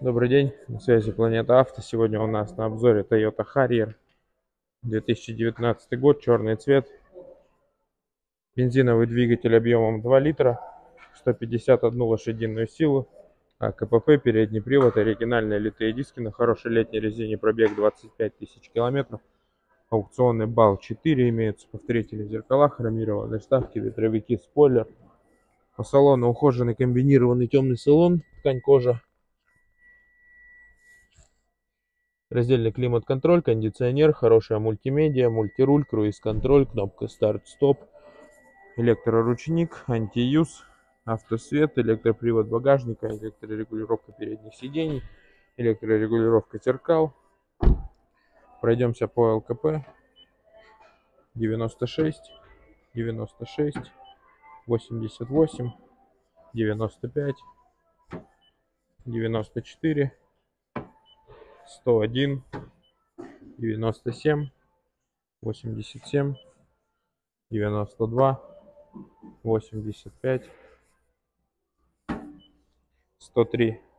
Добрый день, на связи Планета Авто. Сегодня у нас на обзоре Toyota Harrier 2019 год, черный цвет. Бензиновый двигатель объемом 2 литра, 151 лошадиную силу. А КПП, передний привод, оригинальные литые диски на хорошей летней резине, пробег 25 тысяч километров. Аукционный балл 4 имеются, повторители в хромированные вставки, ветровики, спойлер. По салону ухоженный комбинированный темный салон, ткань кожа Раздельный климат-контроль, кондиционер, хорошая мультимедиа, мультируль, круиз-контроль, кнопка старт-стоп, электроручник, антиюз, автосвет, электропривод багажника, электрорегулировка передних сидений, электрорегулировка зеркал. Пройдемся по ЛКП. 96, 96, 88, 95, 94, 101, 97, 87, 92, 85, 103.